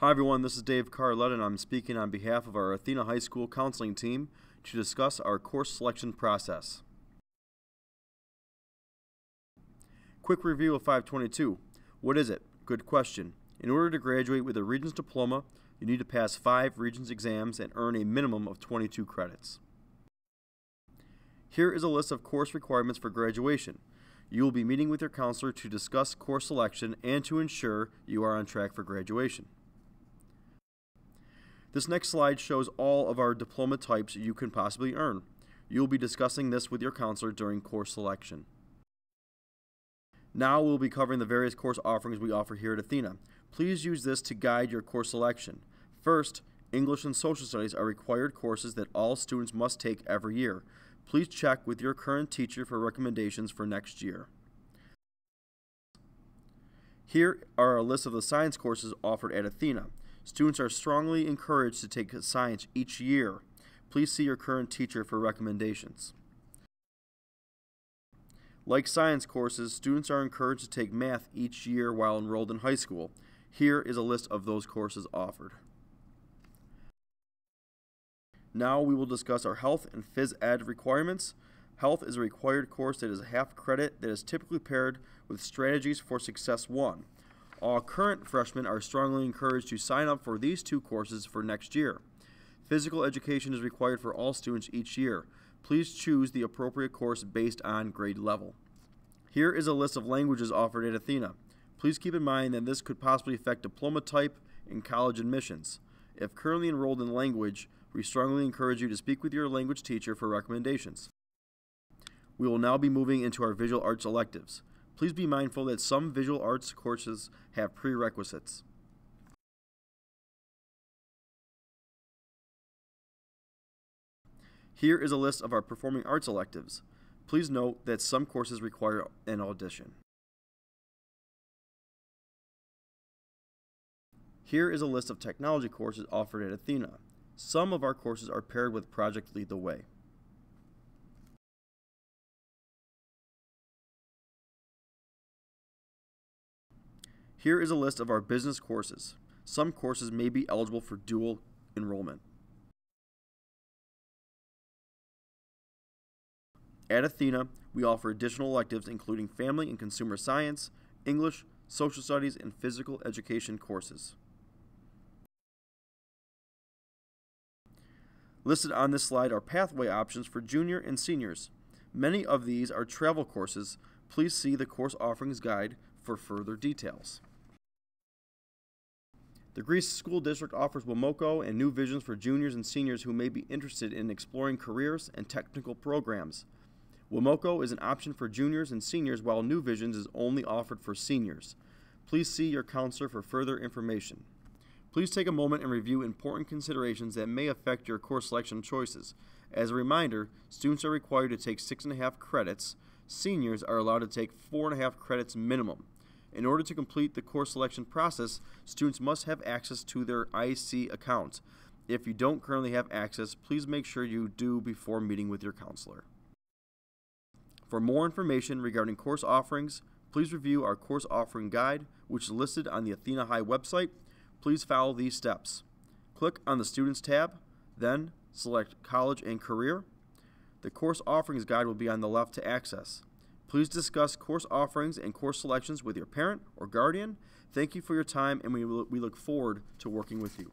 Hi everyone, this is Dave Carlett and I'm speaking on behalf of our Athena High School counseling team to discuss our course selection process. Quick review of 522. What is it? Good question. In order to graduate with a Regents diploma, you need to pass five Regents exams and earn a minimum of 22 credits. Here is a list of course requirements for graduation. You will be meeting with your counselor to discuss course selection and to ensure you are on track for graduation. This next slide shows all of our diploma types you can possibly earn. You will be discussing this with your counselor during course selection. Now we'll be covering the various course offerings we offer here at Athena. Please use this to guide your course selection. First, English and Social Studies are required courses that all students must take every year. Please check with your current teacher for recommendations for next year. Here are a list of the science courses offered at Athena. Students are strongly encouraged to take science each year. Please see your current teacher for recommendations. Like science courses, students are encouraged to take math each year while enrolled in high school. Here is a list of those courses offered. Now we will discuss our health and phys ed requirements. Health is a required course that is a half credit that is typically paired with Strategies for Success 1. All current freshmen are strongly encouraged to sign up for these two courses for next year. Physical education is required for all students each year. Please choose the appropriate course based on grade level. Here is a list of languages offered at Athena. Please keep in mind that this could possibly affect diploma type and college admissions. If currently enrolled in language, we strongly encourage you to speak with your language teacher for recommendations. We will now be moving into our visual arts electives. Please be mindful that some visual arts courses have prerequisites. Here is a list of our performing arts electives. Please note that some courses require an audition. Here is a list of technology courses offered at Athena. Some of our courses are paired with Project Lead the Way. Here is a list of our business courses. Some courses may be eligible for dual enrollment. At Athena, we offer additional electives including family and consumer science, English, social studies, and physical education courses. Listed on this slide are pathway options for junior and seniors. Many of these are travel courses. Please see the course offerings guide for further details. The Greece School District offers WEMOCO and New Visions for juniors and seniors who may be interested in exploring careers and technical programs. WEMOCO is an option for juniors and seniors while New Visions is only offered for seniors. Please see your counselor for further information. Please take a moment and review important considerations that may affect your course selection choices. As a reminder, students are required to take six and a half credits. Seniors are allowed to take four and a half credits minimum. In order to complete the course selection process, students must have access to their IC account. If you don't currently have access, please make sure you do before meeting with your counselor. For more information regarding course offerings, please review our course offering guide, which is listed on the Athena High website. Please follow these steps. Click on the Students tab, then select College and Career. The course offerings guide will be on the left to access. Please discuss course offerings and course selections with your parent or guardian. Thank you for your time, and we, we look forward to working with you.